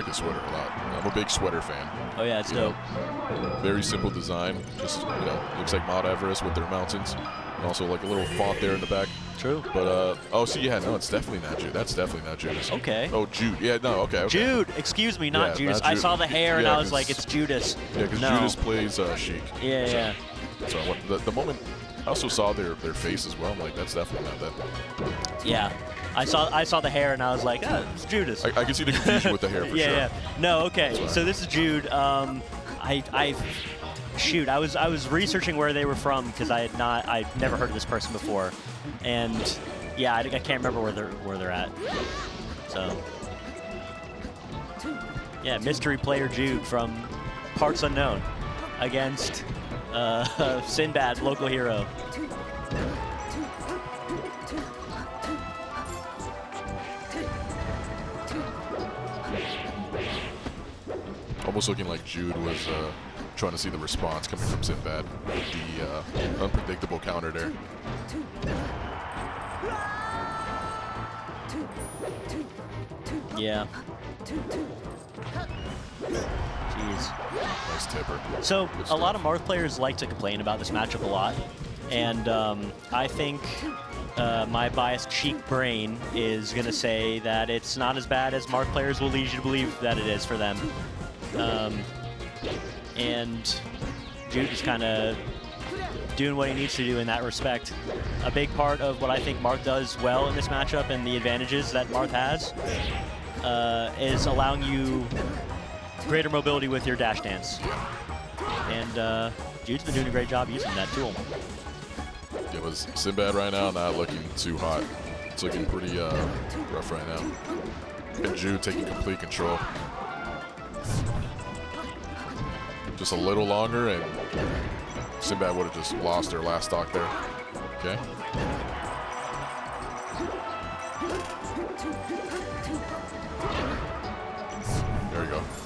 like the sweater a lot. I'm a big sweater fan. Oh yeah, it's You dope. know, very simple design. Just you know, looks like Mount Everest with their mountains, and also like a little font there in the back. True. But uh, oh, see, yeah, no, it's definitely not Jude. That's definitely not Judas. Okay. Oh, Jude. Yeah, no, okay. okay. Jude, excuse me, not Yeah, Judas. not I Jude. saw the hair and I was like, it's Judas. Yeah, because no. Judas plays uh, Sheik. Yeah, so, yeah. So I went- the, the moment I also saw their their face as well, I'm like, that's definitely not that. Yeah. I saw I saw the hair and I was like, oh, it's Judas. I, I can see the confusion with the hair for yeah, sure. yeah. No, okay. So this is Jude. Um, I, I, shoot, I was I was researching where they were from because I had not, I'd never heard of this person before, and yeah, I, I can't remember where they're where they're at. So, yeah, mystery player Jude from Parts Unknown against uh, Sinbad, local hero. Almost looking like Jude was uh, trying to see the response coming from Sinbad with the uh, unpredictable counter there. Yeah. Jeez. Nice tipper. So a lot of Marth players like to complain about this matchup a lot, and um, I think uh, my biased Sheik brain is going to say that it's not as bad as Marth players will lead you to believe that it is for them. Um, and Jude is kind of doing what he needs to do in that respect. A big part of what I think Marth does well in this matchup and the advantages that Marth has uh, is allowing you greater mobility with your dash dance. And uh, Jude's been doing a great job using that tool. It was Sinbad right now, not looking too hot. It's looking pretty uh, rough right now. And Jude taking complete control. Just a little longer, and Sinbad would have just lost their last stock there. Okay.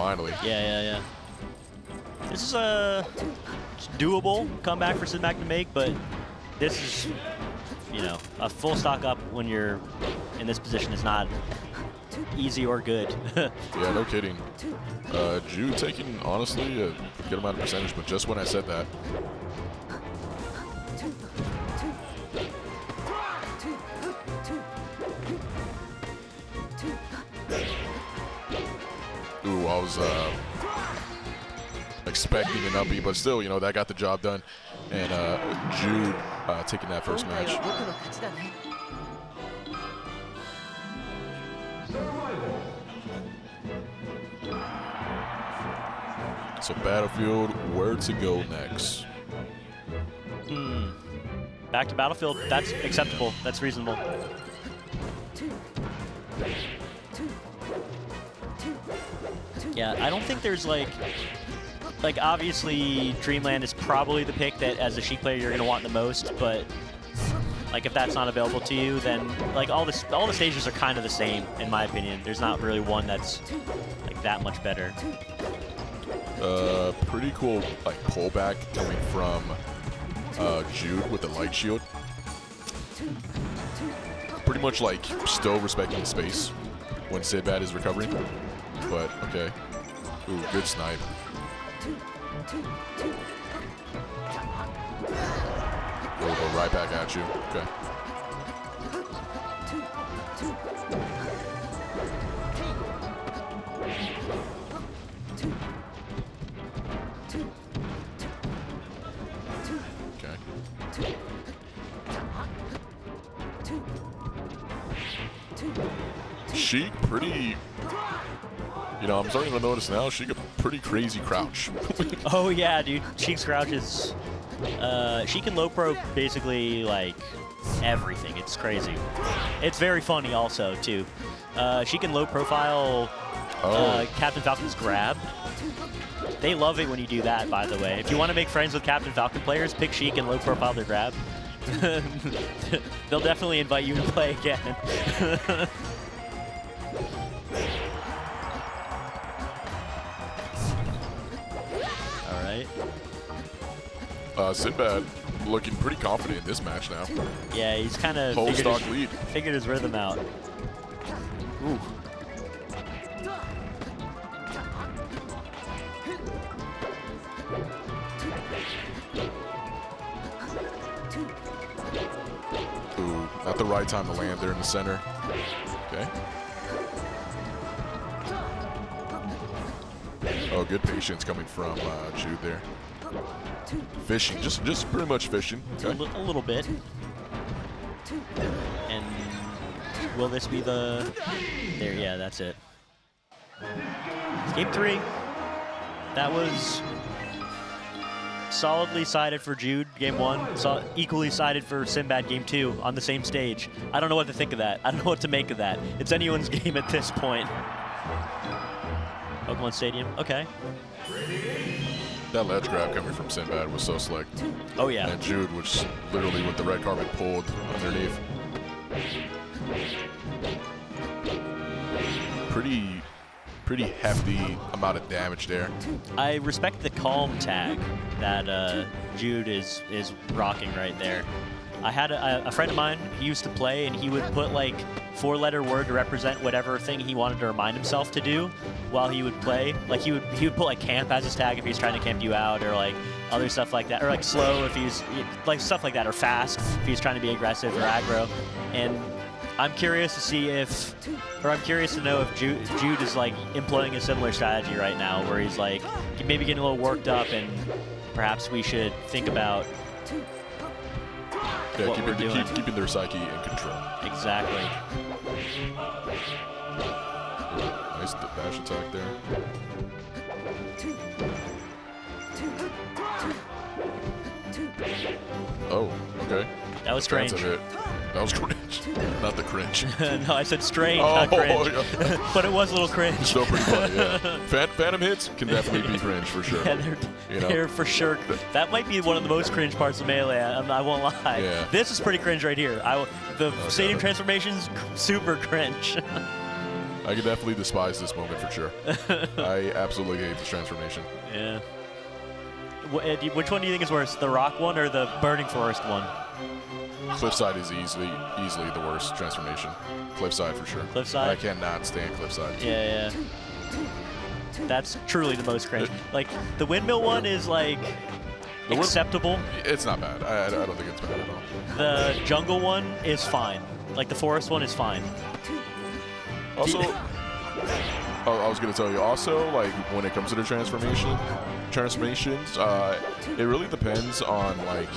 Finally. Yeah, yeah, yeah. This is a doable comeback for Sinbad to make, but this is, you know, a full stock up when you're in this position is not easy or good. Yeah, no kidding. Uh, Jude taking, honestly, a good amount of percentage, but just when I said that, Was uh, expecting an uppy, but still, you know, that got the job done. And uh, Jude uh, taking that first match. So Battlefield, where to go next? Hmm. Back to Battlefield, that's acceptable, that's reasonable. Yeah, I don't think there's like, like obviously Dreamland is probably the pick that as a Sheik player you're gonna want the most, but like if that's not available to you, then like all the all the stages are kind of the same in my opinion. There's not really one that's like that much better. Uh, pretty cool like pullback coming from uh, Jude with the light shield. Pretty much like still respecting space when Sinbad is recovering. But okay. Ooh, good snipe. We'll go right back at you. Okay. Okay. Sheik, pretty. Know, I'm starting to notice now. Sheik a pretty crazy crouch. Oh yeah, dude. Sheik's crouch is. Uh, she can low pro basically like everything. It's crazy. It's very funny also too. Uh, she can low profile uh, Oh. Captain Falcon's grab. They love it when you do that, by the way. If you want to make friends with Captain Falcon players, pick Sheik and low profile their grab. They'll definitely invite you to play again. Uh, Sinbad looking pretty confident in this match now. Yeah, he's kind of figured, his, figured his rhythm out. Ooh. Ooh, not the right time to land there in the center. Okay. Oh, good patience coming from uh, Jude there. Fishing, just just pretty much fishing. A, li- a little bit. And will this be the... There, yeah, that's it. Game three. That was solidly sided for Jude, game one. So equally sided for Sinbad, game two, on the same stage. I don't know what to think of that. I don't know what to make of that. It's anyone's game at this point. Pokemon Stadium, okay. That ledge grab coming from Sinbad was so slick. Oh yeah. And Jude was literally with the red carpet pulled underneath. Pretty, pretty hefty amount of damage there. I respect the calm tag that uh, Jude is is rocking right there. I had a, a friend of mine. He used to play, and he would put like four-letter word to represent whatever thing he wanted to remind himself to do while he would play. Like he would he would put like camp as his tag if he's trying to camp you out, or like other stuff like that, or like slow if he's like stuff like that, or fast if he's trying to be aggressive or aggro. And I'm curious to see if, or I'm curious to know if Jude, Jude is like employing a similar strategy right now, where he's like maybe getting a little worked up, and perhaps we should think about Yeah, What keeping, we're doing. keep, keeping their psyche in control. exactly. Nice d- dash attack there. Oh, okay. That was That's strange. That was Not the cringe. no, I said strange, Oh, not cringe. yeah. but it was a little cringe. Still pretty funny, yeah. Phan- Phantom hits can definitely be cringe for sure. Yeah, they're, You know? they're for sure. That might be one of the most cringe parts of Melee. I, I won't lie. Yeah. This is pretty cringe right here. I, the stadium God. transformations, super cringe. I could definitely despise this moment for sure. I absolutely hate this transformation. yeah. Uh, Which one do you think is worse, the rock one or the burning forest one? Cliffside is easily easily the worst transformation. Cliffside for sure. Cliffside? I cannot stand Cliffside. Yeah, yeah. That's truly the most cringe. Like the windmill one is like acceptable. It's not bad. I, I don't think it's bad at all. The jungle one is fine. Like the forest one is fine. Also, I was gonna tell you. Also, like when it comes to the transformation, transformations, uh, it really depends on like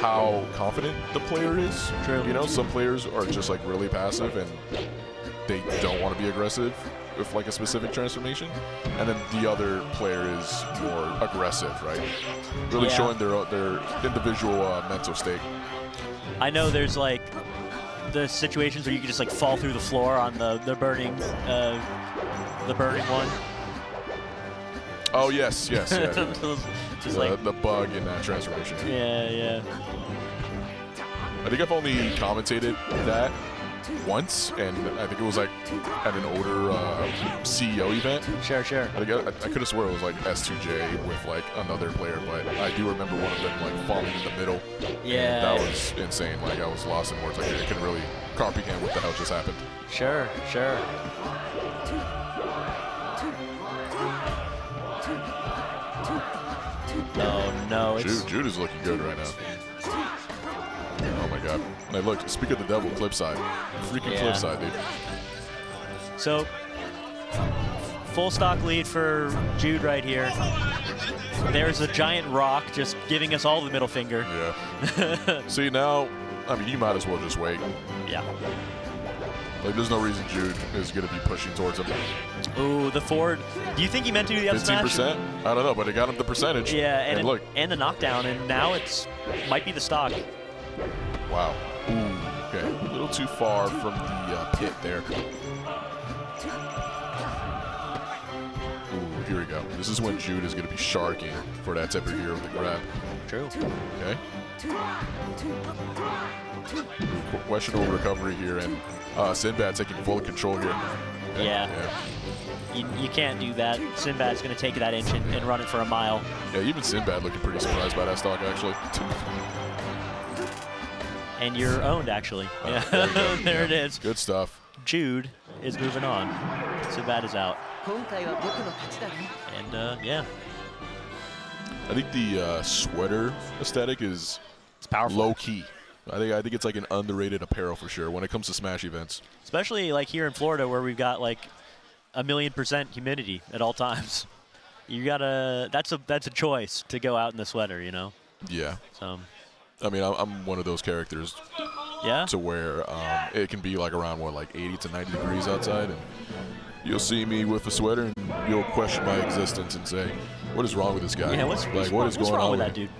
how confident the player is. You know, some players are just like really passive and they don't want to be aggressive with like a specific transformation, and then the other player is more aggressive, right? Really Yeah. showing their their individual uh, mental state. I know there's like the situations where you can just like fall through the floor on the the burning uh, the burning one. Oh yes, yes, yeah. just the, like the bug in that transformation. yeah, yeah. I think I've only commentated that once, and I think it was like at an older uh, CEO event. Sure, sure. I, think I, I could have sworn it was like S2J with like another player, but I do remember one of them like falling in the middle. Yeah. that was insane. Like I was lost in words. Like I couldn't really comprehend what the hell just happened. Sure, sure. No, it's Jude, Jude is looking good right now. Oh my god. Hey, look, speak of the devil, Cliffside. Freaking Yeah. Cliffside, dude. so full stock lead for Jude right here. There's a giant rock just giving us all the middle finger. Yeah. See, now, I mean, you might as well just wait. Yeah. Like, there's no reason Jude is going to be pushing towards him. Ooh, the forward. Do you think he meant to do the up smash? 15%? I don't know, but it got him the percentage. Yeah, and, and it- look, and the knockdown, and now it's might be the stock. wow. Ooh, okay. A little too far from the uh, pit there. Here we go. This is when Jude is going to be sharking for that type of hero the grab. True. Okay. Questionable recovery here, and uh, Sinbad taking full control here. Yeah. Yeah. You, you can't do that. Sinbad's going to take that inch and, and run it for a mile. Yeah, even Sinbad looking pretty surprised by that stock, actually. And you're owned, actually. Uh, Yeah. there there Yeah. is. Good stuff. Jude is moving on. Sinbad is out. And uh, yeah. I think the uh, sweater aesthetic is it's powerful. low key. I think I think it's like an underrated apparel for sure when it comes to smash events. Especially like here in Florida where we've got like a million percent humidity at all times. You gotta that's a that's a choice to go out in the sweater, you know. Yeah. So. I mean, I'm one of those characters yeah. to where um, it can be like around what, like 80 to 90 degrees outside, and you'll see me with a sweater, and you'll question my existence and say, "What is wrong with this guy? yeah. What's, like what's, what is what's going wrong on with that dude?